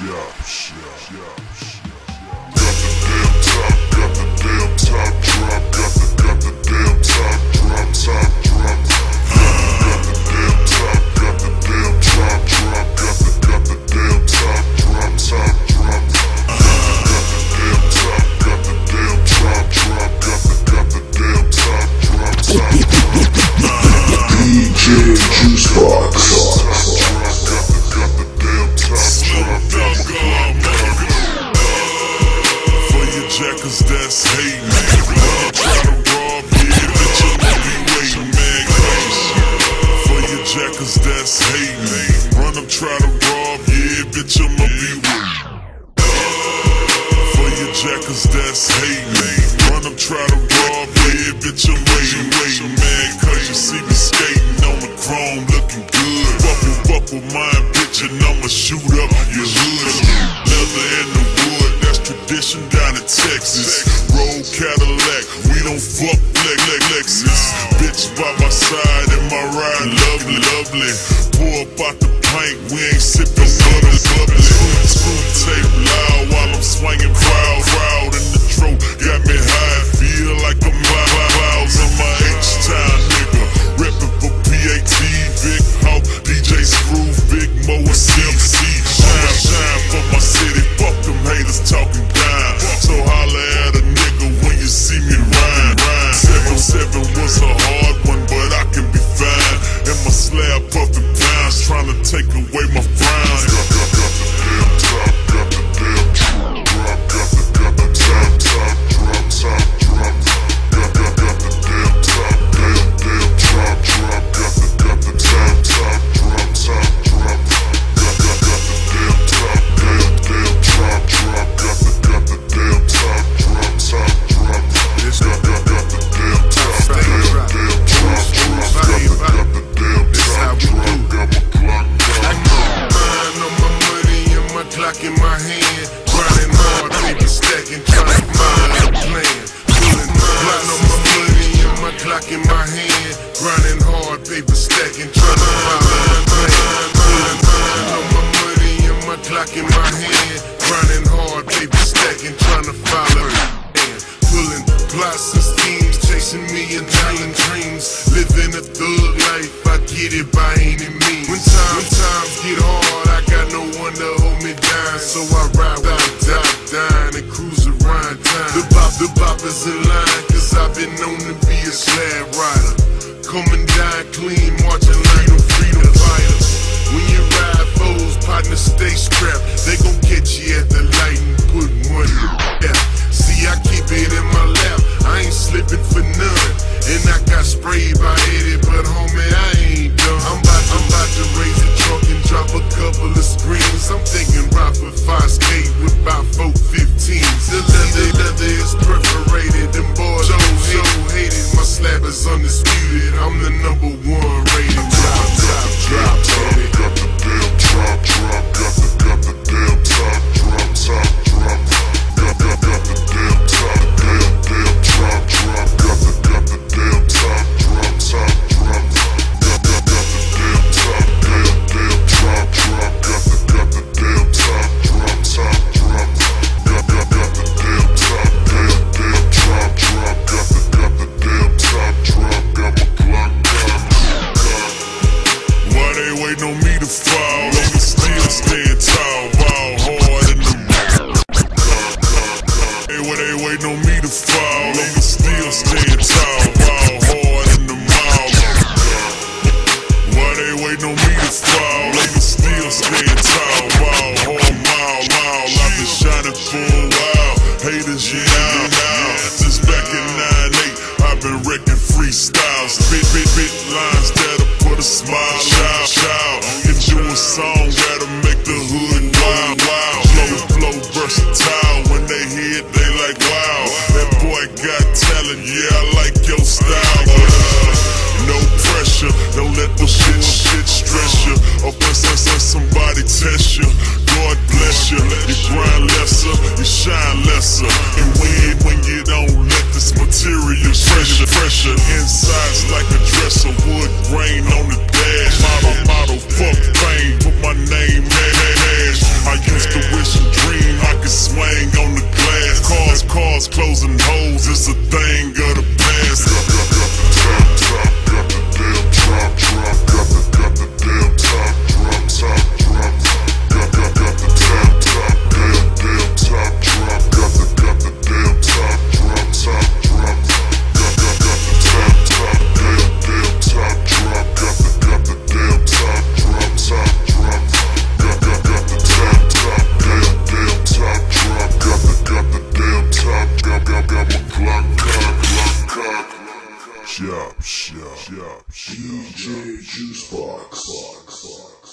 Got the damn top, got the damn top drop, got the got the damn top jackers that's hating, run up, try to rob, yeah, bitch, I'ma be waiting. For your jackers that's hating, run up, try to rob, yeah, bitch, I'm waiting, waiting, man. Cause you see me skating on the chrome, looking good. Buckle, buckle, mine, bitch, and I'ma shoot up your hood. Leather in the wood, that's tradition down in Texas. Roll Cadillac, we don't fuck Lex Lex Lexus. Bitch by my side lovely. Pour up out the pint, we ain't sipping clock in my hand. Grinding hard, paper stacking, trying to follow a plan. Pulling plots and schemes, chasing me and dying dreams. Living a thug life, I get it by any means. When, time, times get hard, I got no one to hold me down. So I ride with top down and cruise around town. The bop, the bop is in line, cause I've been known to be a slab rider. Coming down clean, number one they on me to fall? I'ma still stand tall, ball hard in the Hey, why they waiting on me to fall? I'ma still stand tall, ball hard in the mall. Why they waiting on me to fall? I'ma still stand tall, ball hard, mile, mile. I've been shining for a while. Haters, know now. Since back in 9-8, I've been wrecking freestyles. Bit, bit, bit lines that'll put a smile, do a song that'll make the hood wild, wild. Flow, flow, versatile. When they hear it, they like wow. That boy got talent, yeah, I like your style. Uh, no pressure, don't let the shit, shit stress you. Or best let somebody test you. God bless you. You grind lesser, you shine lesser. And win when you don't let this material pressure, pressure. Insides like a dresser, wood grain on the dash. Model, model, fuck past. Cars, cars closing holes, it's a thing of the past. Drop, drop, drop, drop, drop, drop, drop, drop, drop. Shop, shop, shop, DJ Juiceboxxx.